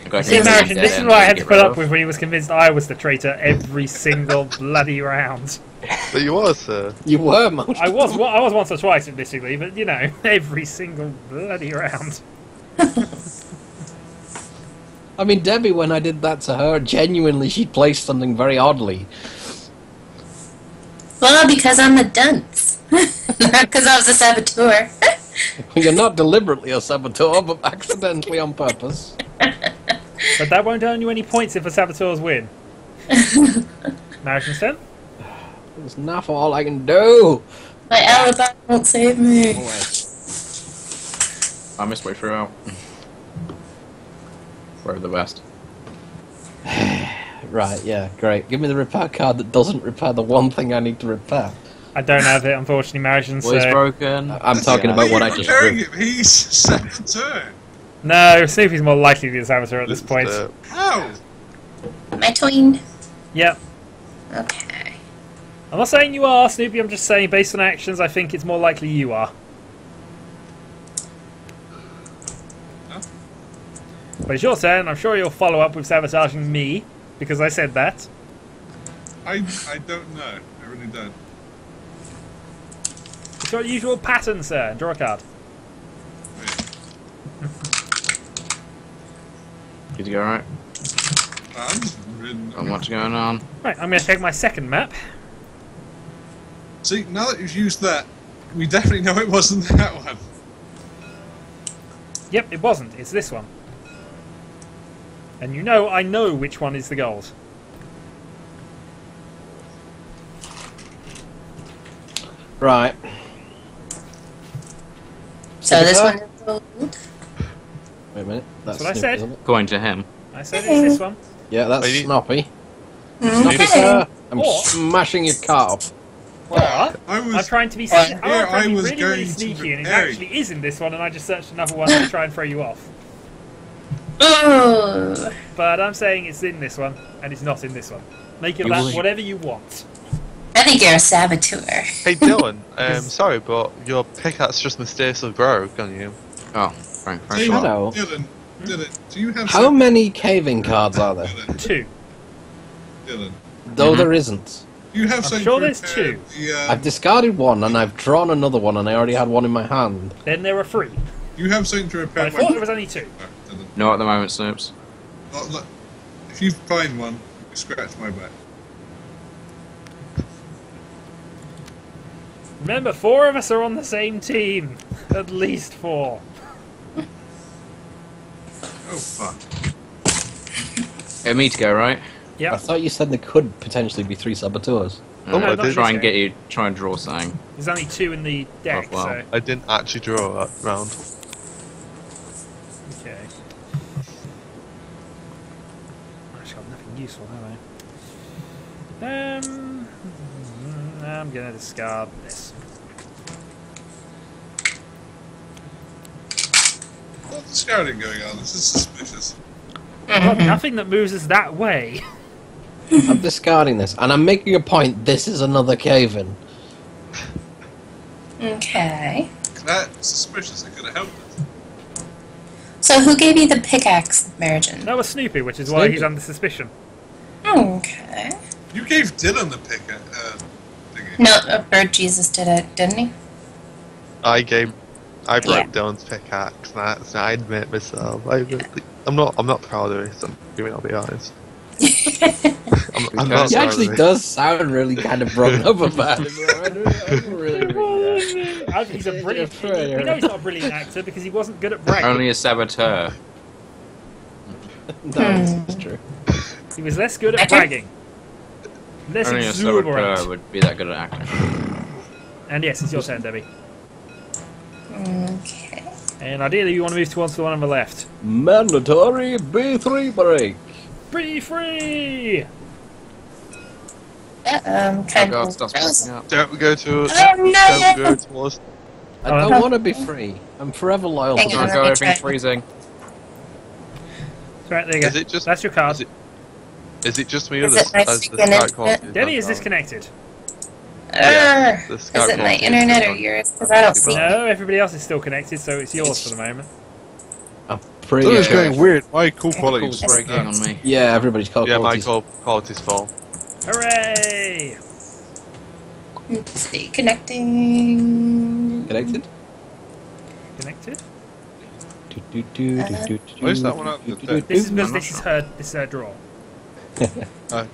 Okay, See, here's the American, dead this is end what I had to put up with when he was convinced I was the traitor every single bloody round. But you was, sir. You were most. I was I was once or twice, admittedly, but you know, every single bloody round. I mean, Debbie, when I did that to her, genuinely, she placed something very oddly. Well, because I'm a dunce. Not because I was a saboteur. You're not deliberately a saboteur, but accidentally on purpose. But that won't earn you any points if the saboteurs win. Marriage instead? There's enough all I can do. my alibi oh, won't save me. I missed way through out. We're the best. Right, yeah, great. Give me the repair card that doesn't repair the one thing I need to repair. I don't have it, unfortunately, Marriage Voice so... broken. I'm talking about what I just comparing drew. him. He's saboteur. No, Snoopy's more likely to be the saboteur at this point. How? My twin. Yep. Okay. I'm not saying you are, Snoopy, I'm just saying based on actions, I think it's more likely you are. Huh? But it's your turn, I'm sure you'll follow up with sabotaging me, because I said that. I I don't know. I really don't. It's your usual pattern, sir. Draw a card. Did you go right? I'm Not much going on. Right, I'm going to take my second map. See, now that you've used that, we definitely know it wasn't that one. Yep, it wasn't. It's this one. And you know, I know which one is the gold. Right. So this one is gold. Wait a minute. That's, what I said. isn't it? According to him. I said it's this one. Yeah, that's I need- Snoopy. Okay. Sir, I'm Or- smashing your car up. Or I I'm was. trying to be, Uh, I'm here trying to I be was really, really sneaky, and it actually is in this one, and I just searched another one to try and throw you off. But I'm saying it's in this one, and it's not in this one. Make it You that whatever you want. I think you're a saboteur. Hey Dylan, um, Yes. sorry, but your pickaxe just mysteriously broke on you. Oh, right, Tell right. you what, Dylan, Dylan, do you have How some- many caving cards are there? Dylan, Two. Dylan, Though Mhm. there isn't. you have I'm sure there's two. The, uh, I've discarded one and I've drawn another one and I already had one in my hand. Then there are three. you have something to But I repair. thought there was only two. Dylan, No, at the moment, Snoops. not- not- if you find one, scratch my back. Remember, four of us are on the same team. At least four. Oh fuck! Get me to go, right? Yeah. I thought you said there could potentially be three saboteurs. Oh, no, I did. try and get you, try and draw something. There's only two in the deck, Oh, wow. so. I didn't actually draw that round. Okay. I've got nothing useful, have I? Um. I'm gonna discard this. What's the scouting going on? This is suspicious. Well, nothing that moves us that way. I'm discarding this and I'm making a point. This is another cave in. Okay. That's suspicious. It could have helped us. So who gave you the pickaxe, Marigen? That was Snoopy, which is why Snoopy. he's under suspicion. Okay. You gave Dylan the pickaxe. Uh. No, uh, Bird Jesus did it, didn't he? I gave, I broke Yeah. Dylan's pickaxe. And that's, I admit myself. I really, I'm not, I'm not proud of it. I'm, I'll be honest. I'm, I'm not He actually does sound really kind of broken up about it. bro. I don't- I don't really mean that. He's a brilliant. We know he's not a brilliant actor because he wasn't good at bragging. Only a saboteur. No, it's hmm. true. He was less good at bragging. Less Only a saboteur would be that good at acting. And yes, it's your turn, Debbie. Okay. And ideally, you want to move towards the one on the left. Mandatory B3 break. Be free! Uh, um, Oh kind god, of. starts breaking. Don't go to, Oh, don't no. go towards. I Oh, don't want to be free. I'm forever loyal to Hang Oh on. this. god, let me everything's freezing. Right, there you go. Is it just? That's your card. Is it, is it just me Is or it the, my as the freaking Skype internet? call? Debbie is disconnected. Yeah, Urgh. Is it my internet or yours? Because I don't see. No, everybody else is still connected, so it's yours for the moment. I'm pretty Dylan's sure. going weird. My call quality Call's is breaking on me. Yeah, everybody's called Yeah, my qualities. call quality's full. Hooray! Let's. Connecting. Connected? Connected. Do, do, do, do, do, do, Where's that one up do, the do, do, This is do. because this is her. This is her draw. I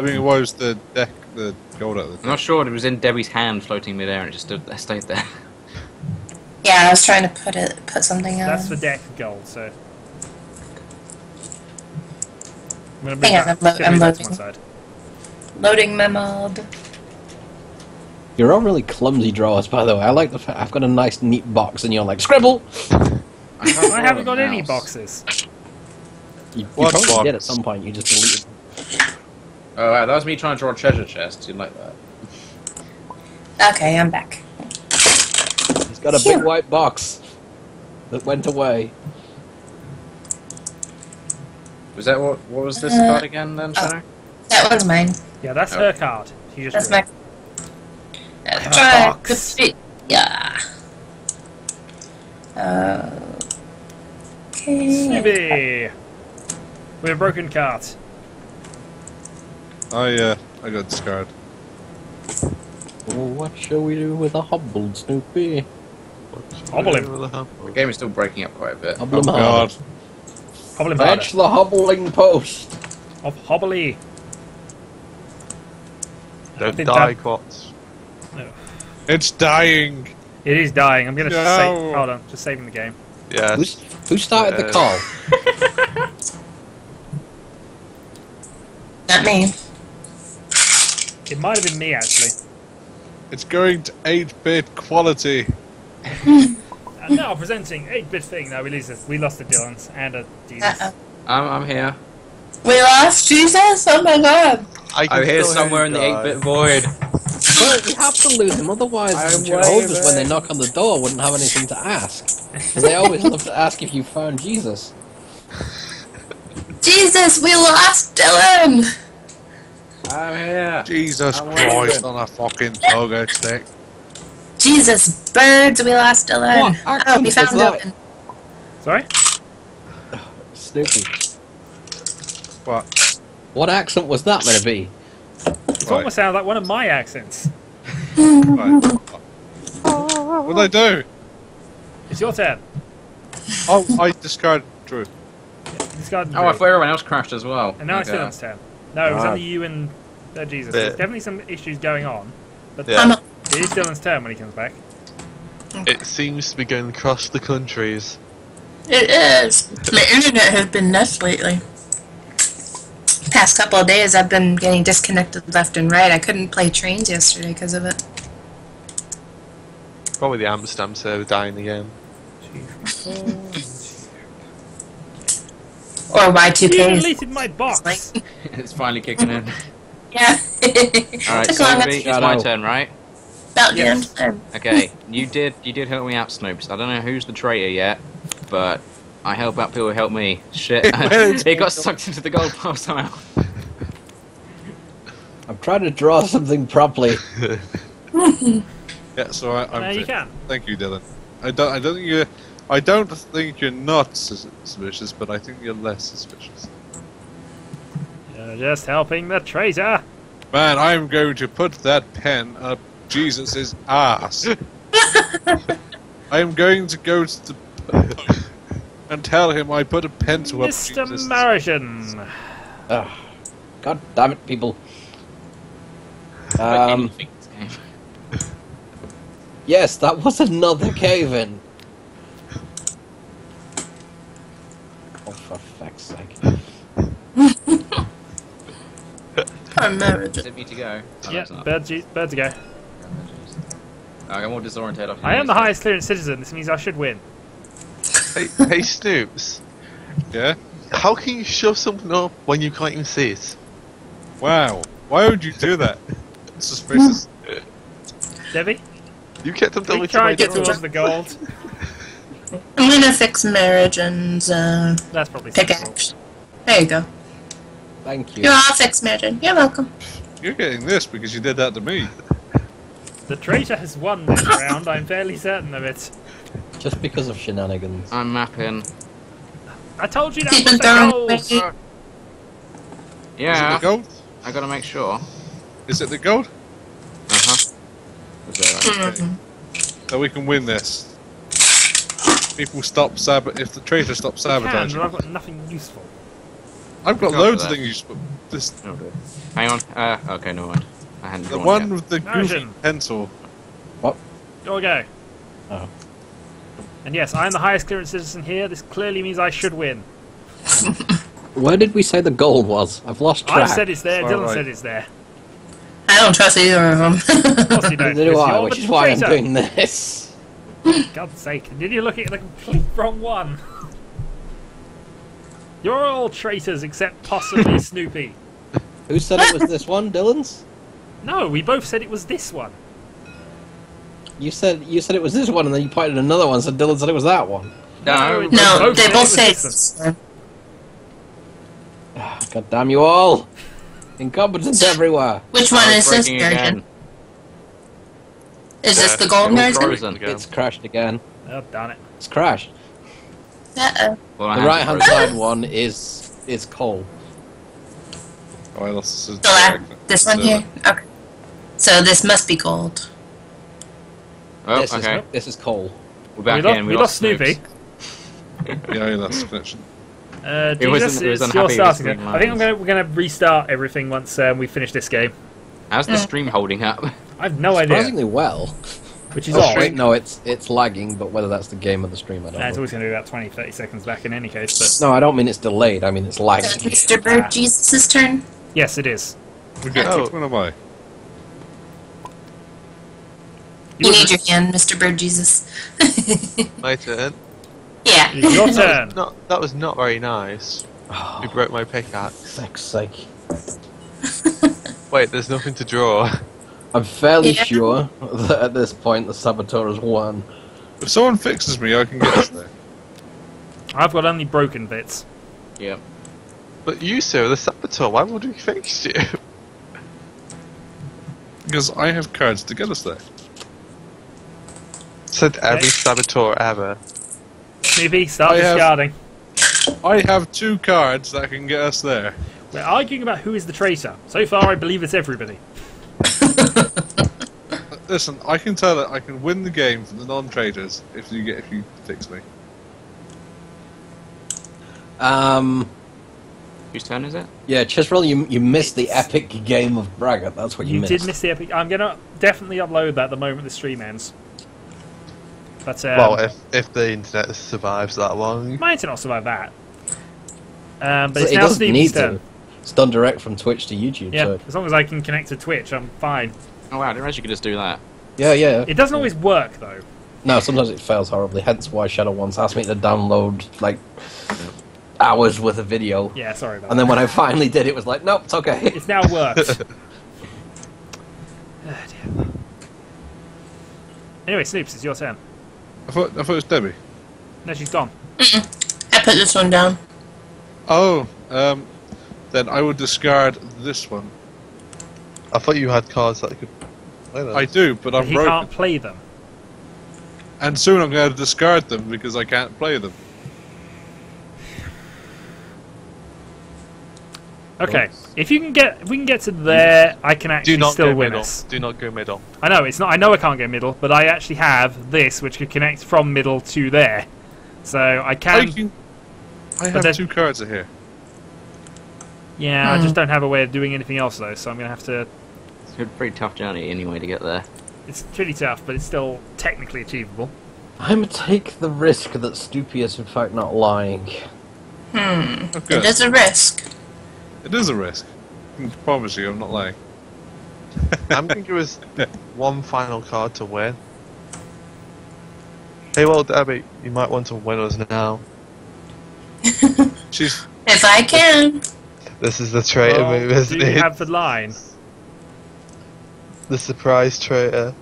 mean, it was the deck, the gold at the I'm not sure, it was in Debbie's hand floating midair and it just stood, stayed there. Yeah, I was trying to put it, put something on. That's the deck gold. So. I'm gonna move Hang on, that, I'm lo- I'm move that to loading. one side. Loading my mod. You're all really clumsy drawers, by the way. I like the fact I've got a nice, neat box, and you're like, scribble! I, I haven't got a any boxes. You, you What probably box? did at some point. You just deleted. Oh wow, that was me trying to draw a treasure chest. You like that? Okay, I'm back. He's got a big white box that went away. Was that what? What was this Uh, card again then, Shadow? That one's mine. Yeah, that's Oh. her card. She just That's drew. my. That's right. box. Good fit. Yeah. Uh, okay. Snoopy! With a broken cart. I, uh, I got discarded. Well, what shall we do with a hobbled Snoopy? Hobble him. The game is still breaking up quite a bit. Hobble Oh him god. hard. Hobble him harder. Fetch the hobbling post. Of hobbly. I Don't think die, that- Quats. It's dying! It is dying. I'm gonna No. save. Hold on, just saving the game. Yeah. Who's, who started the Uh, call? Not me. It might have been me actually. It's going to 8-bit quality. And now presenting 8-bit thing. No, we lose this. We lost the Dylans and a Jesus. Uh-oh. I'm, I'm here. We lost Jesus? Oh my god. I I'm here somewhere in the 8-bit void. Well, we have to lose him, otherwise I'm the Jehovah's, when they knock on the door, wouldn't have anything to ask. they always love to ask if you found Jesus. Jesus, we lost Dylan! I'm here. Jesus I'm Christ on a fucking pogo stick. Jesus, birds, we lost Dylan. What Oh, we found that? Dylan. Sorry? Snoopy. What? What accent was that meant to be? It Right. almost sounds like one of my accents. Right. What'd I do? It's your turn. Oh, I discarded Drew. Discard Oh, I thought everyone else crashed as well. And now it's Okay. Dylan's turn. No, it was Ah. only you and uh, Jesus. There's definitely some issues going on. But Yeah. I'm it is Dylan's turn when he comes back. It seems to be going across the countries. It is. The internet has been nuts lately. Past couple of days, I've been getting disconnected left and right. I couldn't play trains yesterday because of it. Probably the Amsterdam server dying again. Or You Y2K. deleted my box. It's finally kicking in. Yeah. Alright, so it's my Shadow. turn, right? About Yes. damn time. Okay, you did you did help me out, Snoops. I don't know who's the traitor yet, but I help out people who help me. Shit. he got sucked into the gold pile somehow. I'm trying to draw something properly. Yeah, so I, I'm No, you fit. can. Thank you, Dylan. I don't. I don't think you. I don't think you're not suspicious, but I think you're less suspicious. You're just helping the traitor. Man, I'm going to put that pen up Jesus' ass. I am going to go to the and tell him I put a pencil up Mr. Jesus' Martian. Ugh. God damn it, people. Um, yes, that was another cave in. Oh, for fuck's sake. I remember. Is it me to go? Oh, Yeah, it's not. bird, to- bird to go. I got more disoriented. I am the highest clearance citizen. This means I should win. hey, hey, Snoops. Yeah. How can you shove something up when you can't even see it? Wow. Why would you do that? Suspicious. Debbie, You kept on telling we me try and to get towards the gold. I'm gonna fix marriage and uh, That's probably sensible. pickaxe. There you go. Thank you. You're all fixed, Margin. You're welcome. You're getting this because you did that to me. The traitor has won this round. I'm fairly certain of it. Just because of shenanigans. I'm mapping. I told you that was the down, gold. baby. Is it Yeah, the gold? I gotta make sure. Is it the gold? Uh huh. Is that right? Mhm. That we can win this. People stop sab. If the traitor stops I can, sabotaging, but I've got nothing useful. I've got Go loads of that. things. But this Oh, good. Hang on. Uh, okay, no mind. I hadn't the one yet. with the goofy Margin. pencil. Go go. Oh. And yes, I am the highest clearance citizen here. This clearly means I should win. Where did we say the gold was? I've lost track. I've said it's there. Far Dylan right. said it's there. I don't trust either of them. Of course you don't. Neither do because I, you're which the is why I'm traitor. doing this. God's sake! Did you look at the complete wrong one? You're all traitors except possibly Snoopy. Who said it was this one, Dylan's? No, we both said it was this one. You said you said it was this one, and then you pointed at another one. So Dylan said it was that one. No, we no, both they both was say this one. it's this one. Ah, God damn you all! Incompetence everywhere. Which one is this, breaking Margin? again. Is this the gold it frozen. It's crashed again. Oh darn it! It's crashed. Uh-oh. Well, The right hand side one is is coal. Oh, I lost the The la- this one here? Okay. So this must be gold. Oh, this okay. is this is coal. We're back we lost, in. we lost Snoopy. Snoops. Yeah, I lost connection. Uh, It wasn't- it was it's your unhappy with starting. I think I'm gonna we're gonna restart everything once um, we finish this game. How's the mm. stream holding up? I have no idea, Surprisingly well. which is Oh odd. wait, no, it's it's lagging. But whether that's the game or the stream, I don't Nah, it's know. always gonna be about 20, 30 seconds back in any case. But No, I don't mean it's delayed. I mean it's Is lagging. it Mr. Bird ah. Jesus' turn? yes, it is. We get Oh. which one am I? You need your hand, Mr. Bird Jesus. My turn. yeah. Your turn. Not, that was not very nice. Oh. You Oh, broke my pickaxe. fuck's sake. Wait, there's nothing to draw. I'm fairly Yeah. sure that at this point the saboteur has won. If someone fixes me, I can get us there. I've got only broken bits. Yep. But you, sir, the saboteur, why would we fix you? Because I have cards to get us there. Said every saboteur ever. Maybe start I have- discarding. I have two cards that can get us there. We're arguing about who is the traitor. So far, I believe it's everybody. Listen, I can tell that I can win the game from the non-traders if you get if you fix me. Um, Whose turn is it? yeah, Chisrell, you you missed the epic game of Braggart. That's what you, You missed. did miss the epic. I'm gonna definitely upload that the moment the stream ends. But um, well, if if the internet survives that long. my internet will survive that. Um, but So it's it now doesn't Snoopy's need turn. To. It's done direct from Twitch to YouTube. Yeah, So. as long as I can connect to Twitch, I'm fine. Oh wow, I didn't realize you could just do that. Yeah, yeah. It doesn't always work though. No, sometimes it fails horribly. Hence why Shadow once asked me to download like hours worth of video. Yeah, sorry about And then that. when I finally did, it was like, nope, it's okay. It's now worked. Dear. Anyway, Snoops, it's your turn. I thought I thought it was Debbie. No, she's gone. I put this one down. Oh, um, then I would discard this one. I thought you had cards that I could. play those. I do, but But I'm he broken. can't play them. And soon I'm going to discard them because I can't play them. Okay, if you can get, if we can get to there, I can actually Do not still go win middle. us. Do not go middle. I know it's not. I know I can't go middle, but I actually have this, which could connect from middle to there. So I I can. can. I But have there's- two cards in here. Yeah, I Hmm. just don't have a way of doing anything else though. So I'm gonna have to. It's a pretty tough journey anyway to get there. It's pretty tough, but it's still technically achievable. I'm gonna take the risk that Stoopy is in fact not lying. Hmm. Good. It is a risk. It is a risk. I can promise you, I'm not lying. I'm going to give us one final card to win. Hey, well, Abby, you might want to win us now. She's If I can. This is the traitor Well, move, isn't do you it? have the line? The surprise traitor.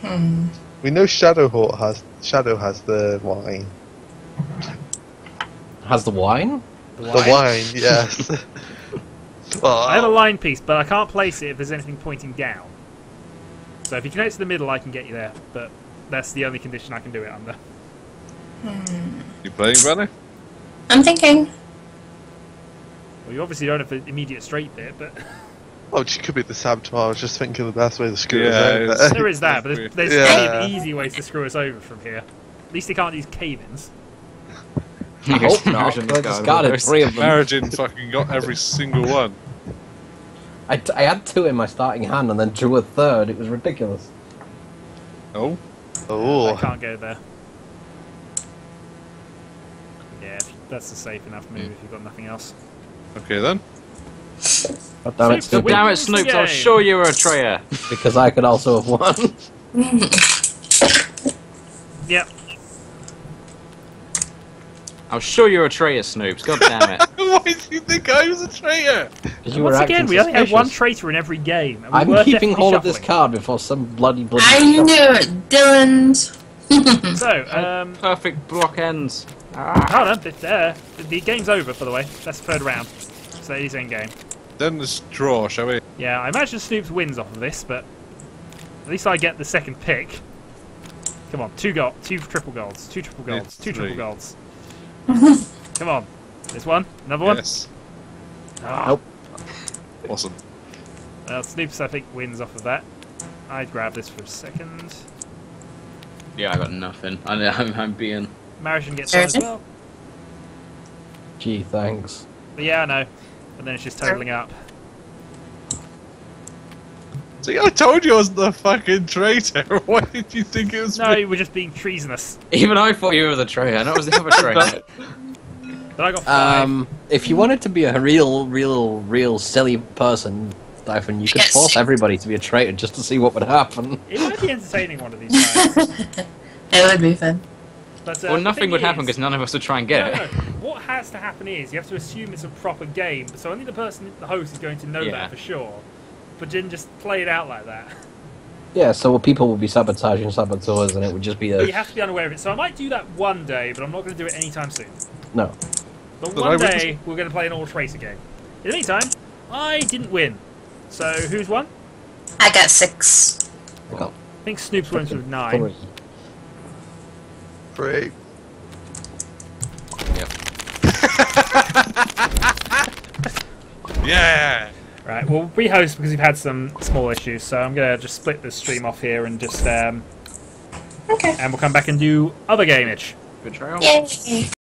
Hmm. We know Shadowhawk has Shadow has the wine. Has the wine? The The wine, yes. well, I have a line piece, but I can't place it if there's anything pointing down. So if you connect to the middle, I can get you there, but that's the only condition I can do it under. you playing, brother? I'm thinking. Well, you obviously don't have the immediate straight bit, but Oh, she could be the saboteur. I was just thinking the best way to screw Yeah, us over. there is that. But there's, there's Yeah. plenty of easy ways to screw us over from here. At least they can't use cave-ins. I hope not. I discarded three of them. Margin fucking got every single one. I, t- I had two in my starting hand and then drew a third. It was ridiculous. Oh, Oh. I can't go there. Yeah, that's a safe enough move if you've got nothing else. Okay then. God damn it, So- Stoopy. Damn it, Wins the Snoops, I was game. sure you were a traitor. Because I could also have won. Yep. I was sure you were a traitor, Snoops. God damn it. Why do you think I was a traitor? 'Cause you were Once acting again, we only have one traitor in every game. and we I'm keeping definitely hold of this shuffling. card before some bloody bloody. I knew it, Dylan's. So, um, Perfect block ends. Ah. hold on, bit there. The game's over, by the way. That's the third round. So it is end game. Then let's draw, shall we? Yeah, I imagine Snoops wins off of this, but at least I get the second pick. Come on, two gold, two triple golds, two triple golds, It's triple golds. Come on, this one, another one. Yes. Ah, Nope. Awesome. Well, Snoops, I think, wins off of that. I'd grab this for a second. Yeah, I got nothing. I, I'm, I'm being. Marishan gets one as well. Gee, thanks. But yeah, I know. But then it's just totaling up. See, I told you I was the fucking traitor. Why did you think it was No, me? we're just being treasonous. Even I thought you were the traitor, and I was the other traitor. But I got five. Um, if you wanted to be a real, real, real silly person, Dyphon, you could Yes. force everybody to be a traitor just to see what would happen. it might be entertaining one of these times. It would be fun. But, uh, Well, nothing thing would happen because none of us would try and get No, it. no. What has to happen is you have to assume it's a proper game. So only the person, the host, is going to know Yeah. that for sure. But then just play it out like that. Yeah, so people will be sabotaging saboteurs, and it would just be But you have to be unaware of it. So I might do that one day, but I'm not going to do it anytime soon. no. But But one I would day we're going to play an all tracer game. In the meantime, I didn't win. So who's won? I got six. I got I think Snoop's wins with nine. three. Three. Yeah. Right, well, we host because we've had some small issues. So I'm going to just split the stream off here and just um, Okay. and we'll come back and do other gameage. Betrayal? Yay.